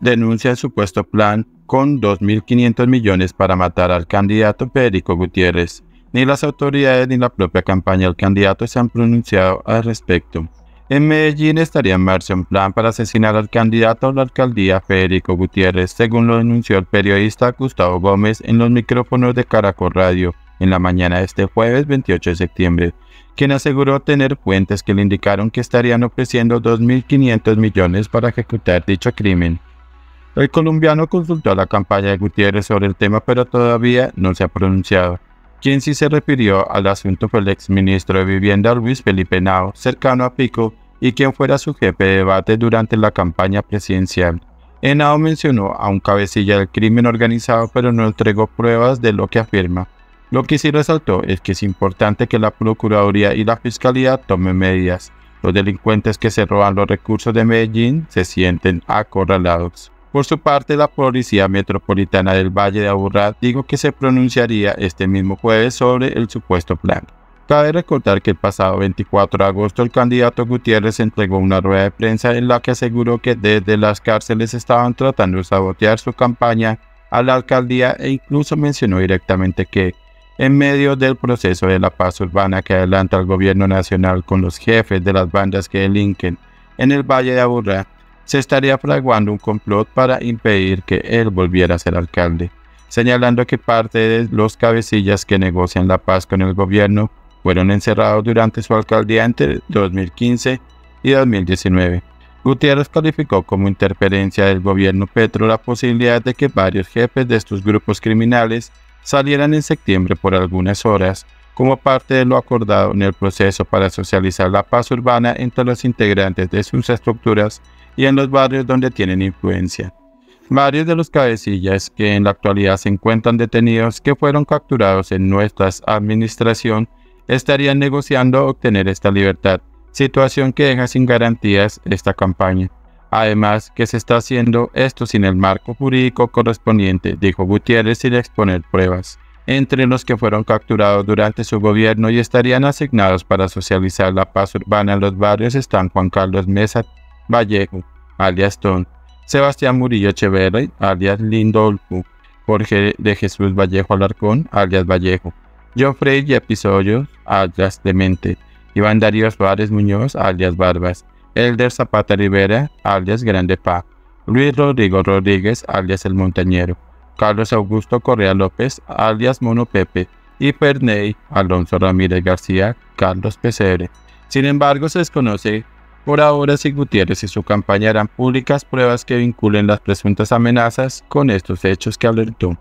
denuncia el supuesto plan con 2.500 millones para matar al candidato Federico Gutiérrez. Ni las autoridades ni la propia campaña del candidato se han pronunciado al respecto. En Medellín estaría en marcha un plan para asesinar al candidato a la alcaldía Federico Gutiérrez, según lo denunció el periodista Gustavo Gómez en los micrófonos de Caracol Radio en la mañana de este jueves 28 de septiembre, quien aseguró tener fuentes que le indicaron que estarían ofreciendo 2.500 millones para ejecutar dicho crimen. El colombiano consultó a la campaña de Gutiérrez sobre el tema, pero todavía no se ha pronunciado. Quien sí se refirió al asunto fue el exministro de Vivienda Luis Felipe Nao, cercano a Pico, y quien fuera su jefe de debate durante la campaña presidencial. Henao mencionó a un cabecilla del crimen organizado, pero no entregó pruebas de lo que afirma. Lo que sí resaltó es que es importante que la Procuraduría y la Fiscalía tomen medidas. Los delincuentes que se roban los recursos de Medellín se sienten acorralados. Por su parte, la Policía Metropolitana del Valle de Aburrá dijo que se pronunciaría este mismo jueves sobre el supuesto plan. Cabe recordar que el pasado 24 de agosto el candidato Gutiérrez entregó una rueda de prensa en la que aseguró que desde las cárceles estaban tratando de sabotear su campaña a la alcaldía e incluso mencionó directamente que, en medio del proceso de la paz urbana que adelanta el gobierno nacional con los jefes de las bandas que delinquen en el Valle de Aburrá, se estaría fraguando un complot para impedir que él volviera a ser alcalde, señalando que parte de los cabecillas que negocian la paz con el gobierno fueron encerrados durante su alcaldía entre 2015 y 2019. Gutiérrez calificó como interferencia del gobierno Petro la posibilidad de que varios jefes de estos grupos criminales salieran en septiembre por algunas horas como parte de lo acordado en el proceso para socializar la paz urbana entre los integrantes de sus estructuras y en los barrios donde tienen influencia. Varios de los cabecillas que en la actualidad se encuentran detenidos que fueron capturados en nuestra administración estarían negociando obtener esta libertad, situación que deja sin garantías esta campaña. Además, que se está haciendo esto sin el marco jurídico correspondiente, dijo Gutiérrez sin exponer pruebas. Entre los que fueron capturados durante su gobierno y estarían asignados para socializar la paz urbana en los barrios están Juan Carlos Mesa Vallejo, alias Ton, Sebastián Murillo Echeverri, alias Lindolfo, Jorge de Jesús Vallejo Alarcón, alias Vallejo, Geoffrey Episodios, alias Demente, Iván Darío Suárez Muñoz, alias Barbas, Elder Zapata Rivera, alias Grande Pa, Luis Rodrigo Rodríguez, alias El Montañero, Carlos Augusto Correa López, alias Mono Pepe, y Perney Alonso Ramírez García, Carlos Pesebre. Sin embargo, se desconoce por ahora, si Gutiérrez y su campaña harán públicas pruebas que vinculen las presuntas amenazas con estos hechos que alertó.